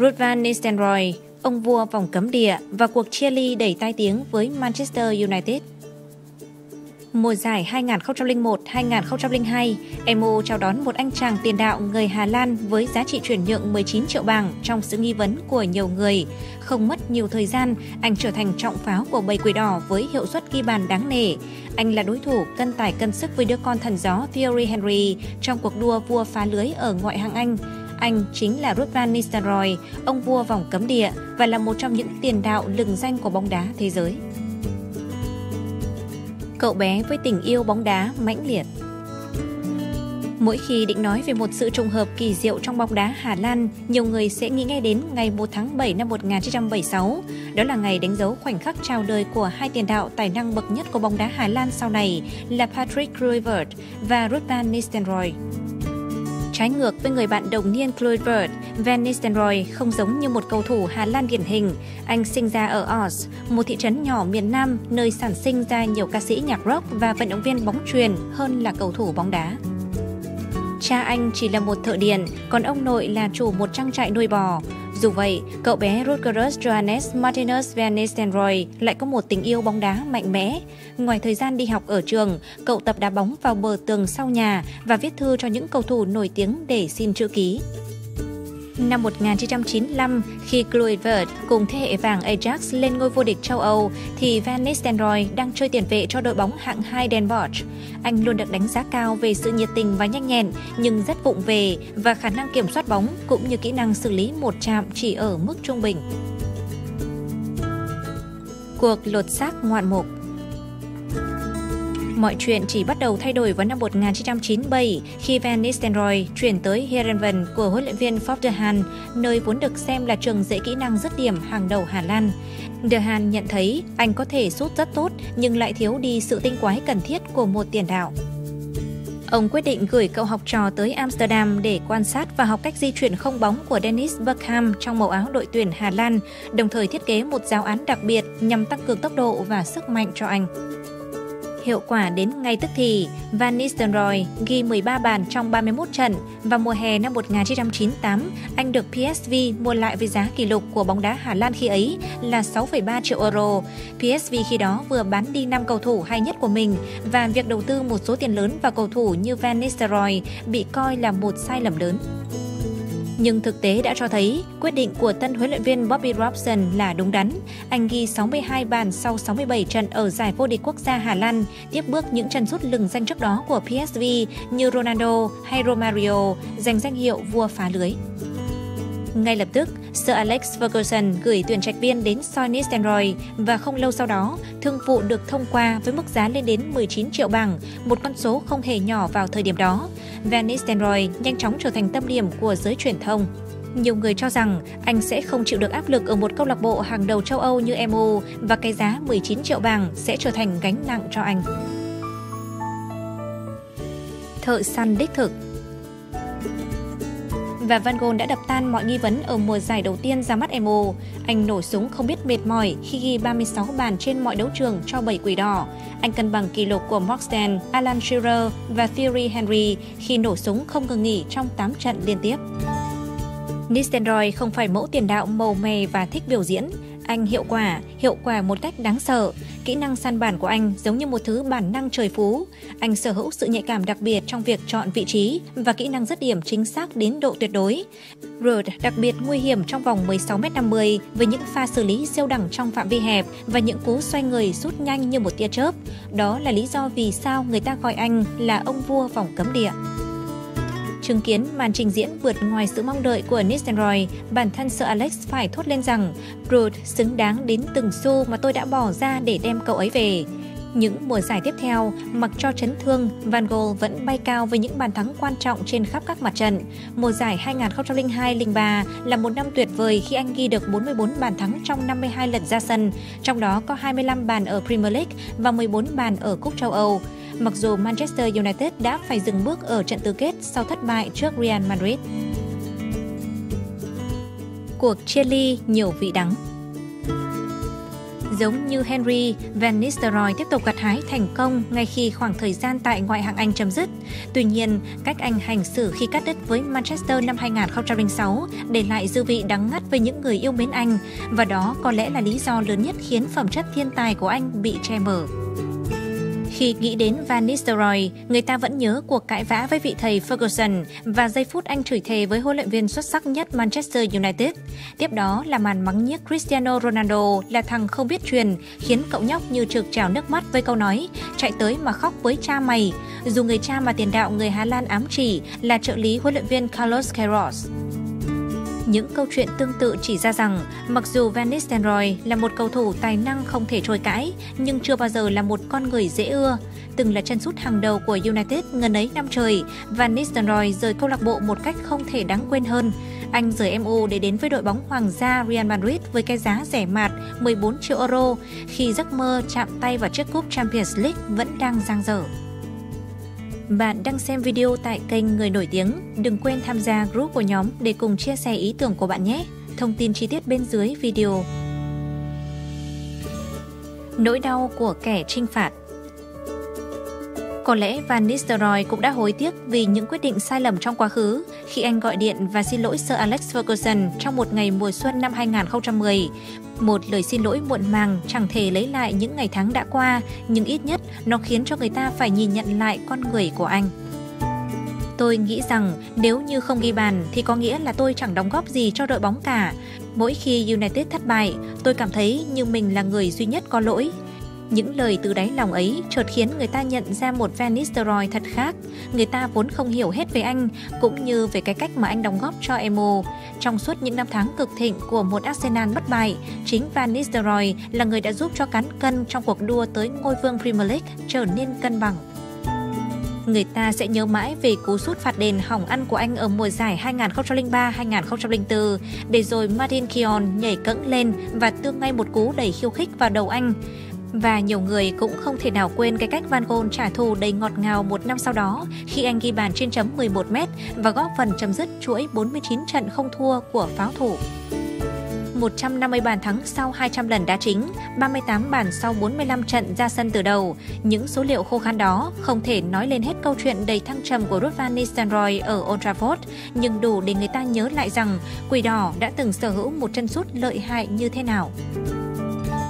Ruud van Nistelrooy, ông vua vòng cấm địa và cuộc chia ly đầy tai tiếng với Manchester United. Mùa giải 2001-2002, MU chào đón một anh chàng tiền đạo người Hà Lan với giá trị chuyển nhượng 19 triệu bảng trong sự nghi vấn của nhiều người. Không mất nhiều thời gian, anh trở thành trọng pháo của bầy quỷ đỏ với hiệu suất ghi bàn đáng nể. Anh là đối thủ cân tải cân sức với đứa con thần gió Thierry Henry trong cuộc đua vua phá lưới ở ngoại hạng Anh. Anh chính là Ruud van Nistelrooy, ông vua vòng cấm địa và là một trong những tiền đạo lừng danh của bóng đá thế giới. Cậu bé với tình yêu bóng đá mãnh liệt Mỗi khi định nói về một sự trùng hợp kỳ diệu trong bóng đá Hà Lan, nhiều người sẽ nghĩ ngay đến ngày 1 tháng 7 năm 1976. Đó là ngày đánh dấu khoảnh khắc chào đời của hai tiền đạo tài năng bậc nhất của bóng đá Hà Lan sau này là Patrick Kluivert và Ruud van Nistelrooy. Trái ngược với người bạn đồng niên Kluivert, Van Nistelrooy không giống như một cầu thủ Hà Lan điển hình. Anh sinh ra ở Oss, một thị trấn nhỏ miền Nam nơi sản sinh ra nhiều ca sĩ nhạc rock và vận động viên bóng truyền hơn là cầu thủ bóng đá. Cha anh chỉ là một thợ điện, còn ông nội là chủ một trang trại nuôi bò. Dù vậy, cậu bé Rutgerus Johannes Martinus van Nistelrooy lại có một tình yêu bóng đá mạnh mẽ. Ngoài thời gian đi học ở trường, cậu tập đá bóng vào bờ tường sau nhà và viết thư cho những cầu thủ nổi tiếng để xin chữ ký. Năm 1995, khi Kluivert cùng thế hệ vàng Ajax lên ngôi vô địch châu Âu, thì Van Nistelrooy đang chơi tiền vệ cho đội bóng hạng 2 Den Bosch. Anh luôn được đánh giá cao về sự nhiệt tình và nhanh nhẹn, nhưng rất vụng về và khả năng kiểm soát bóng cũng như kỹ năng xử lý một chạm chỉ ở mức trung bình. Cuộc lột xác ngoạn mục Mọi chuyện chỉ bắt đầu thay đổi vào năm 1997 khi Van Nistelrooy chuyển tới Heerenveen của huấn luyện viên Fop de Haan, nơi vốn được xem là trường dạy kỹ năng dứt điểm hàng đầu Hà Lan. De Haan nhận thấy anh có thể sút rất tốt nhưng lại thiếu đi sự tinh quái cần thiết của một tiền đạo. Ông quyết định gửi cậu học trò tới Amsterdam để quan sát và học cách di chuyển không bóng của Dennis Bergkamp trong màu áo đội tuyển Hà Lan, đồng thời thiết kế một giáo án đặc biệt nhằm tăng cường tốc độ và sức mạnh cho anh. Hiệu quả đến ngay tức thì, Van Nistelrooy ghi 13 bàn trong 31 trận và mùa hè năm 1998, anh được PSV mua lại với giá kỷ lục của bóng đá Hà Lan khi ấy là 6,3 triệu euro. PSV khi đó vừa bán đi 5 cầu thủ hay nhất của mình và việc đầu tư một số tiền lớn vào cầu thủ như Van Nistelrooy bị coi là một sai lầm lớn. Nhưng thực tế đã cho thấy quyết định của tân huấn luyện viên Bobby Robson là đúng đắn. Anh ghi 62 bàn sau 67 trận ở giải vô địch quốc gia Hà Lan, tiếp bước những chân sút lừng danh trước đó của PSV như Ronaldo hay Romario, giành danh hiệu vua phá lưới. Ngay lập tức, Sir Alex Ferguson gửi tuyển trạch viên đến Sonny Nistelrooy và không lâu sau đó, thương vụ được thông qua với mức giá lên đến 19 triệu bảng, một con số không hề nhỏ vào thời điểm đó. Van Nistelrooy nhanh chóng trở thành tâm điểm của giới truyền thông. Nhiều người cho rằng anh sẽ không chịu được áp lực ở một câu lạc bộ hàng đầu châu Âu như MU và cái giá 19 triệu bảng sẽ trở thành gánh nặng cho anh. Thợ săn đích thực và Van Gogh đã đập tan mọi nghi vấn ở mùa giải đầu tiên ra mắt MU. Anh nổ súng không biết mệt mỏi khi ghi 36 bàn trên mọi đấu trường cho bảy quỷ đỏ. Anh cân bằng kỷ lục của Morgan, Alan Shearer và Thierry Henry khi nổ súng không ngừng nghỉ trong 8 trận liên tiếp. Nistelrooy không phải mẫu tiền đạo màu mè và thích biểu diễn. Anh hiệu quả, hiệu quả một cách đáng sợ. Kỹ năng săn bản của anh giống như một thứ bản năng trời phú. Anh sở hữu sự nhạy cảm đặc biệt trong việc chọn vị trí và kỹ năng dứt điểm chính xác đến độ tuyệt đối. Rudd đặc biệt nguy hiểm trong vòng 16m50 với những pha xử lý siêu đẳng trong phạm vi hẹp và những cú xoay người rút nhanh như một tia chớp. Đó là lý do vì sao người ta gọi anh là ông vua vòng cấm địa. Chứng kiến màn trình diễn vượt ngoài sự mong đợi của Nistelrooy, bản thân Sir Alex phải thốt lên rằng Ruud xứng đáng đến từng xu mà tôi đã bỏ ra để đem cậu ấy về. Những mùa giải tiếp theo, mặc cho chấn thương, Van Gogh vẫn bay cao với những bàn thắng quan trọng trên khắp các mặt trận. Mùa giải 2002-03 là một năm tuyệt vời khi anh ghi được 44 bàn thắng trong 52 lần ra sân, trong đó có 25 bàn ở Premier League và 14 bàn ở Cúp châu Âu mặc dù Manchester United đã phải dừng bước ở trận tứ kết sau thất bại trước Real Madrid. Cuộc chia ly nhiều vị đắng Giống như Henry, Van Nistelrooy tiếp tục gặt hái thành công ngay khi khoảng thời gian tại ngoại hạng Anh chấm dứt. Tuy nhiên, cách anh hành xử khi cắt đứt với Manchester năm 2006 để lại dư vị đắng ngắt với những người yêu mến anh và đó có lẽ là lý do lớn nhất khiến phẩm chất thiên tài của anh bị che mờ. Khi nghĩ đến Van Nistelrooy, người ta vẫn nhớ cuộc cãi vã với vị thầy Ferguson và giây phút anh chửi thề với huấn luyện viên xuất sắc nhất Manchester United. Tiếp đó là màn mắng nhiếc Cristiano Ronaldo là thằng không biết truyền, khiến cậu nhóc như trực trào nước mắt với câu nói chạy tới mà khóc với cha mày, dù người cha mà tiền đạo người Hà Lan ám chỉ là trợ lý huấn luyện viên Carlos Queiroz. Những câu chuyện tương tự chỉ ra rằng, mặc dù Van Nistelrooy là một cầu thủ tài năng không thể trôi cãi, nhưng chưa bao giờ là một con người dễ ưa. Từng là chân sút hàng đầu của United ngần ấy năm trời, Van Nistelrooy rời câu lạc bộ một cách không thể đáng quên hơn. Anh rời MU để đến với đội bóng hoàng gia Real Madrid với cái giá rẻ mạt 14 triệu euro khi giấc mơ chạm tay vào chiếc cúp Champions League vẫn đang dang dở. Bạn đang xem video tại kênh Người Nổi Tiếng. Đừng quên tham gia group của nhóm để cùng chia sẻ ý tưởng của bạn nhé. Thông tin chi tiết bên dưới video. Nỗi đau của kẻ trinh phạt có lẽ Van Nistelrooy cũng đã hối tiếc vì những quyết định sai lầm trong quá khứ khi anh gọi điện và xin lỗi Sir Alex Ferguson trong một ngày mùa xuân năm 2010. Một lời xin lỗi muộn màng chẳng thể lấy lại những ngày tháng đã qua, nhưng ít nhất nó khiến cho người ta phải nhìn nhận lại con người của anh. Tôi nghĩ rằng nếu như không ghi bàn thì có nghĩa là tôi chẳng đóng góp gì cho đội bóng cả. Mỗi khi United thất bại, tôi cảm thấy như mình là người duy nhất có lỗi. Những lời từ đáy lòng ấy chợt khiến người ta nhận ra một Van Nistelrooy thật khác. Người ta vốn không hiểu hết về anh, cũng như về cái cách mà anh đóng góp cho Emo. Trong suốt những năm tháng cực thịnh của một Arsenal bất bại, chính Van Nistelrooy là người đã giúp cho cán cân trong cuộc đua tới ngôi vương Premier League trở nên cân bằng. Người ta sẽ nhớ mãi về cú sút phạt đền hỏng ăn của anh ở mùa giải 2003-2004 để rồi Martin Keown nhảy cẫng lên và tương ngay một cú đầy khiêu khích vào đầu anh. Và nhiều người cũng không thể nào quên cái cách Van Gogh trả thù đầy ngọt ngào một năm sau đó khi anh ghi bàn trên chấm 11m và góp phần chấm dứt chuỗi 49 trận không thua của pháo thủ. 150 bàn thắng sau 200 lần đá chính, 38 bàn sau 45 trận ra sân từ đầu. Những số liệu khô khan đó không thể nói lên hết câu chuyện đầy thăng trầm của Ruud van Nistelrooy ở Old Trafford, nhưng đủ để người ta nhớ lại rằng Quỷ Đỏ đã từng sở hữu một chân sút lợi hại như thế nào.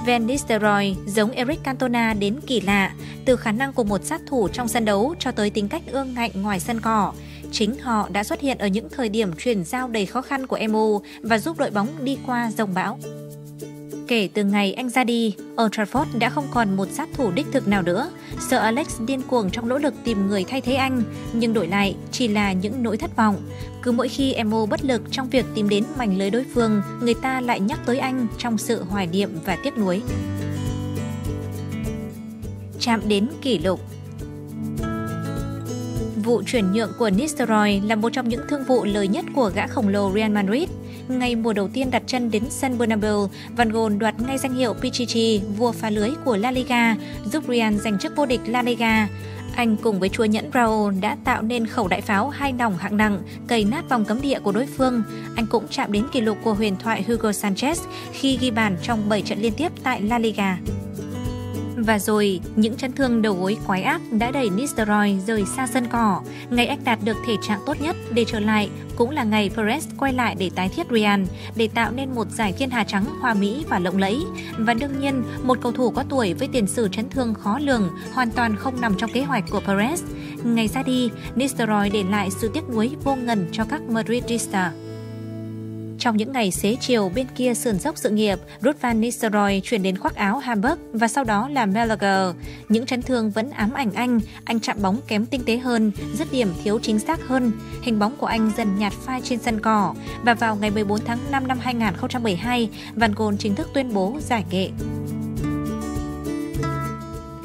Van Nistelrooy giống Eric Cantona đến kỳ lạ, từ khả năng của một sát thủ trong sân đấu cho tới tính cách ương ngạnh ngoài sân cỏ. Chính họ đã xuất hiện ở những thời điểm chuyển giao đầy khó khăn của MU và giúp đội bóng đi qua dòng bão. Kể từ ngày anh ra đi, Old Trafford đã không còn một sát thủ đích thực nào nữa. Sir Alex điên cuồng trong nỗ lực tìm người thay thế anh, nhưng đổi lại chỉ là những nỗi thất vọng. Cứ mỗi khi Emo bất lực trong việc tìm đến mảnh lưới đối phương, người ta lại nhắc tới anh trong sự hoài niệm và tiếc nuối. Chạm đến kỷ lục Vụ chuyển nhượng của Nistelrooy là một trong những thương vụ lớn nhất của gã khổng lồ Real Madrid. Ngày mùa đầu tiên đặt chân đến sân Bernabeu, Van Gogh đoạt ngay danh hiệu Pichichi, vua phá lưới của La Liga, giúp Real giành chức vô địch La Liga. Anh cùng với chúa nhẫn Raul đã tạo nên khẩu đại pháo hai nòng hạng nặng, cầy nát vòng cấm địa của đối phương. Anh cũng chạm đến kỷ lục của huyền thoại Hugo Sanchez khi ghi bàn trong 7 trận liên tiếp tại La Liga. Và rồi, những chấn thương đầu gối quái ác đã đẩy Nistelrooy rời xa sân cỏ. Ngày anh đạt được thể trạng tốt nhất để trở lại cũng là ngày Perez quay lại để tái thiết Real, để tạo nên một giải thiên hà trắng hoa mỹ và lộng lẫy. Và đương nhiên, một cầu thủ có tuổi với tiền sử chấn thương khó lường hoàn toàn không nằm trong kế hoạch của Perez. Ngày ra đi, Nistelrooy để lại sự tiếc nuối vô ngần cho các Madridista. Trong những ngày xế chiều bên kia sườn dốc sự nghiệp, Ruud van Nistelrooy chuyển đến khoác áo Hamburg và sau đó là Malaga. Những chấn thương vẫn ám ảnh anh, anh chạm bóng kém tinh tế hơn, dứt điểm thiếu chính xác hơn. Hình bóng của anh dần nhạt phai trên sân cỏ và vào ngày 14 tháng 5 năm 2012, Van Gogh chính thức tuyên bố giải nghệ.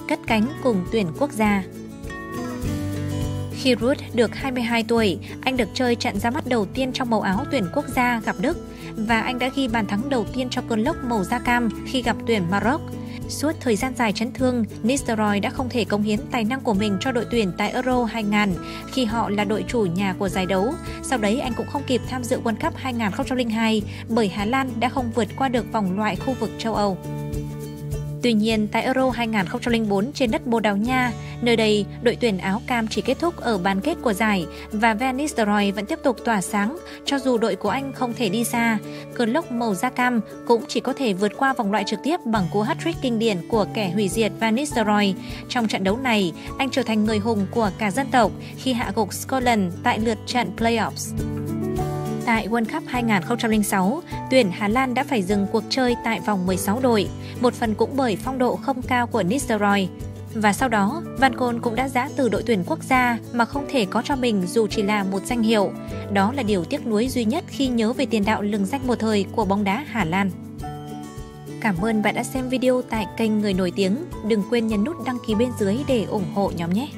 Cất cánh cùng tuyển quốc gia khi Ruth được 22 tuổi, anh được chơi trận ra mắt đầu tiên trong màu áo tuyển quốc gia gặp Đức và anh đã ghi bàn thắng đầu tiên cho cơn lốc màu da cam khi gặp tuyển Maroc. Suốt thời gian dài chấn thương, Nistelrooy đã không thể công hiến tài năng của mình cho đội tuyển tại Euro 2000 khi họ là đội chủ nhà của giải đấu. Sau đấy anh cũng không kịp tham dự World Cup 2002 bởi Hà Lan đã không vượt qua được vòng loại khu vực châu Âu. Tuy nhiên, tại Euro 2004 trên đất Bồ Đào Nha, nơi đây đội tuyển áo cam chỉ kết thúc ở bán kết của giải và Van Nistelrooy vẫn tiếp tục tỏa sáng cho dù đội của anh không thể đi xa. Cơn lốc màu da cam cũng chỉ có thể vượt qua vòng loại trực tiếp bằng cú hat-trick kinh điển của kẻ hủy diệt Van Nistelrooy. Trong trận đấu này, anh trở thành người hùng của cả dân tộc khi hạ gục Scotland tại lượt trận playoffs. Tại World Cup 2006, tuyển Hà Lan đã phải dừng cuộc chơi tại vòng 16 đội, một phần cũng bởi phong độ không cao của Nistelrooy. Và sau đó, Van Côn cũng đã giã từ đội tuyển quốc gia mà không thể có cho mình dù chỉ là một danh hiệu. Đó là điều tiếc nuối duy nhất khi nhớ về tiền đạo lừng danh một thời của bóng đá Hà Lan. Cảm ơn bạn đã xem video tại kênh Người Nổi Tiếng. Đừng quên nhấn nút đăng ký bên dưới để ủng hộ nhóm nhé!